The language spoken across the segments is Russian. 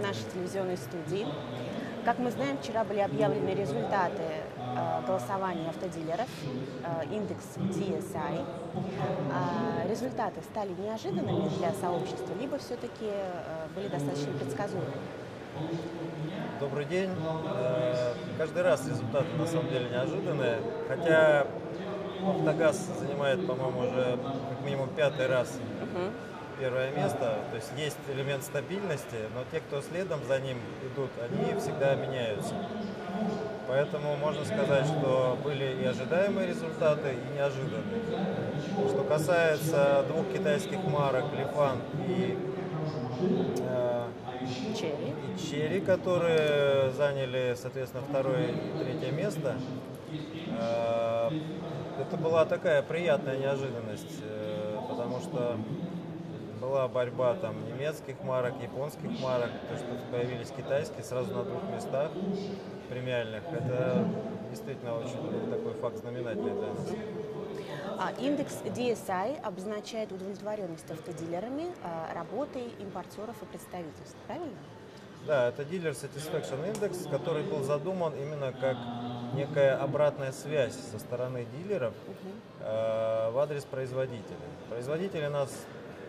нашей телевизионной студии. Как мы знаем, вчера были объявлены результаты э, голосования автодилеров, э, индекс DSI. Э, результаты стали неожиданными для сообщества, либо все-таки э, были достаточно предсказуемыми. Добрый день. Каждый раз результаты на самом деле неожиданные, хотя Автогаз занимает, по-моему, уже как минимум пятый раз первое место. То есть есть элемент стабильности, но те, кто следом за ним идут, они всегда меняются. Поэтому можно сказать, что были и ожидаемые результаты, и неожиданные. Что касается двух китайских марок, Лифан и э, Черри. и Черри, которые заняли, соответственно, второе и третье место. Э, это была такая приятная неожиданность, э, потому что была борьба там немецких марок, японских марок, то, что появились китайские сразу на двух местах премиальных. Это действительно очень такой факт знаменательный для нас. А, индекс DSI обозначает удовлетворенность автодилерами а, работой импортеров и представительств, правильно? Да, это Dealer Satisfaction Index, который был задуман именно как некая обратная связь со стороны дилеров э, в адрес производителя. Производители нас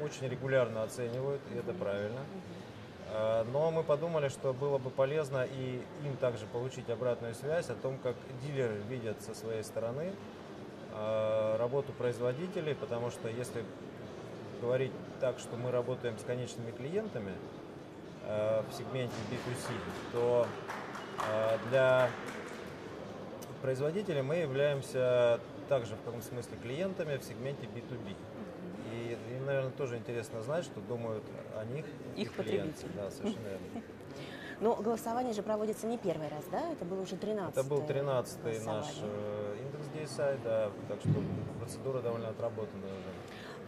очень регулярно оценивают, и это правильно. Э, но мы подумали, что было бы полезно и им также получить обратную связь о том, как дилеры видят со своей стороны э, работу производителей, потому что если говорить так, что мы работаем с конечными клиентами э, в сегменте B2C, то для производителей мы являемся также в каком смысле клиентами в сегменте B2B. Им, наверное, тоже интересно знать, что думают о них их потребители. Да, совершенно верно. Но голосование же проводится не первый раз, да? Это был уже 13 Это был 13-й наш э, индекс DSI, да, так что процедура довольно отработанная уже.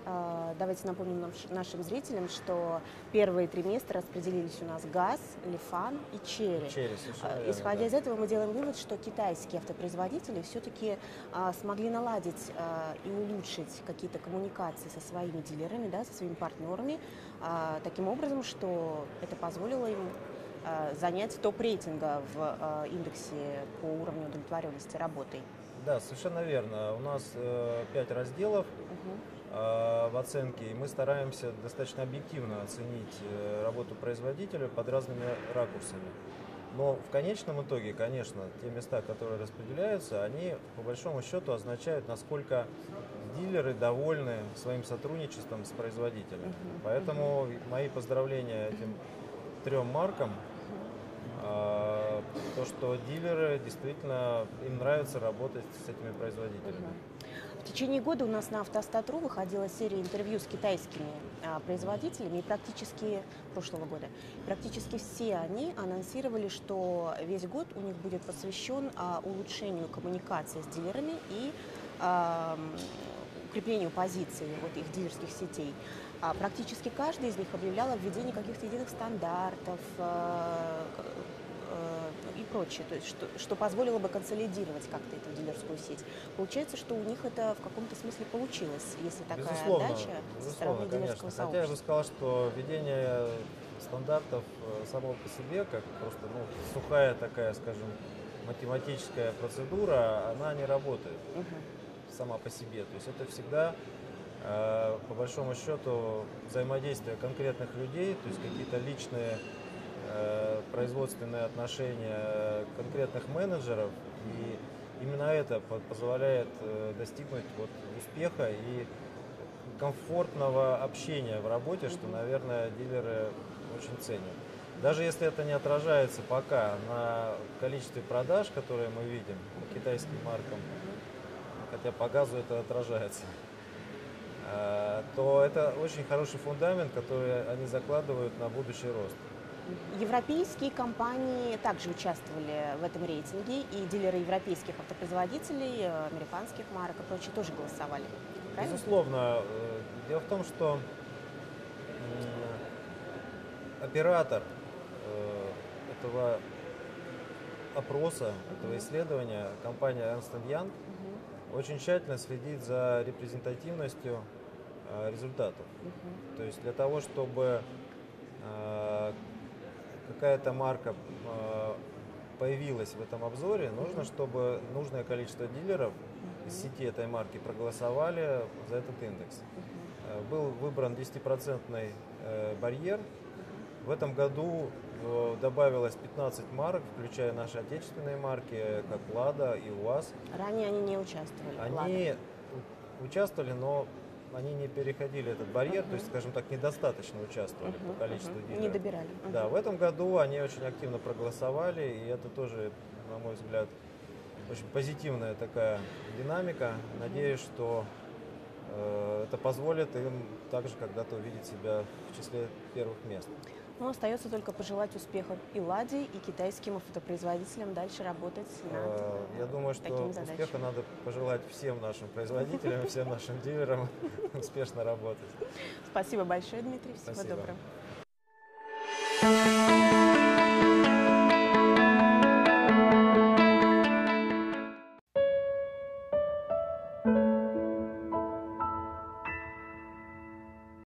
А, давайте напомним нашим зрителям, что первые три места распределились у нас ГАЗ, Лифан и Черри. Черри а, Исходя да. из этого мы делаем вывод, что китайские автопроизводители все-таки а, смогли наладить и улучшить какие-то коммуникации со своими дилерами, да, со своими партнерами, таким образом, что это позволило им а, занять топ-рейтинга в а, индексе по уровню удовлетворенности работой. Да, совершенно верно. У нас э, пять разделов. Угу Э, в оценке, и мы стараемся достаточно объективно оценить э, работу производителя под разными ракурсами. Но в конечном итоге, конечно, те места, которые распределяются, они по большому счету означают, насколько дилеры довольны своим сотрудничеством с производителем. Поэтому мои поздравления этим трем маркам. А, то, что дилеры действительно им нравится работать с этими производителями. В течение года у нас на Автостат.ру выходила серия интервью с китайскими а, производителями, и практически прошлого года, практически все они анонсировали, что весь год у них будет посвящен а, улучшению коммуникации с дилерами и а, укреплению позиции вот их дилерских сетей. А практически каждый из них объявлял о введении каких-то единых стандартов, а, Э, и прочее, то есть что, что позволило бы консолидировать как-то эту дилерскую сеть. Получается, что у них это в каком-то смысле получилось, если такая безусловно, отдача безусловно, со стороны конечно. дилерского Хотя сообщества. я бы сказал, что введение стандартов э, само по себе, как просто ну, сухая такая, скажем, математическая процедура, она не работает угу. Сама по себе. То есть это всегда э, по большому счету взаимодействие конкретных людей, то есть какие-то личные Э, производственные отношения конкретных менеджеров, и именно это позволяет э, достигнуть вот успеха и комфортного общения в работе, что, наверное, дилеры очень ценят. Даже если это не отражается пока на количестве продаж, которые мы видим по китайским маркам, хотя по газу это отражается, э, то это очень хороший фундамент, который они закладывают на будущий рост. Европейские компании также участвовали в этом рейтинге, и дилеры европейских автопроизводителей, э, американских марок и прочее тоже голосовали. Правильно? Безусловно. Э, дело в том, что оператор этого опроса, этого исследования, компания Ernst Young. Очень тщательно следит за репрезентативностью результатов. Угу. То есть для того, чтобы какая-то марка э, появилась в этом обзоре, нужно, чтобы нужное количество дилеров из сети этой марки проголосовали за этот индекс. Э, Был выбран 10% э, барьер. В этом году э, добавилось 15 марок, включая наши отечественные марки, как «Лада» и «УАЗ». Ранее они не участвовали. Они у- участвовали, но они не переходили этот барьер, то есть, скажем так, недостаточно участвовали Мгм, по количеству мгм. дилеров. Не добирали. Мгм. Да, в этом году они очень активно проголосовали, и это тоже, на мой взгляд, очень позитивная такая динамика. Надеюсь, что э, это позволит им также когда-то увидеть себя в числе первых мест. Ну остается только пожелать успехов и Ладе, и китайским фотопроизводителям дальше работать над э, Я думаю, что такими успеха надо пожелать всем нашим производителям, всем нашим дилерам успешно работать. Спасибо большое, Дмитрий. Всего доброго.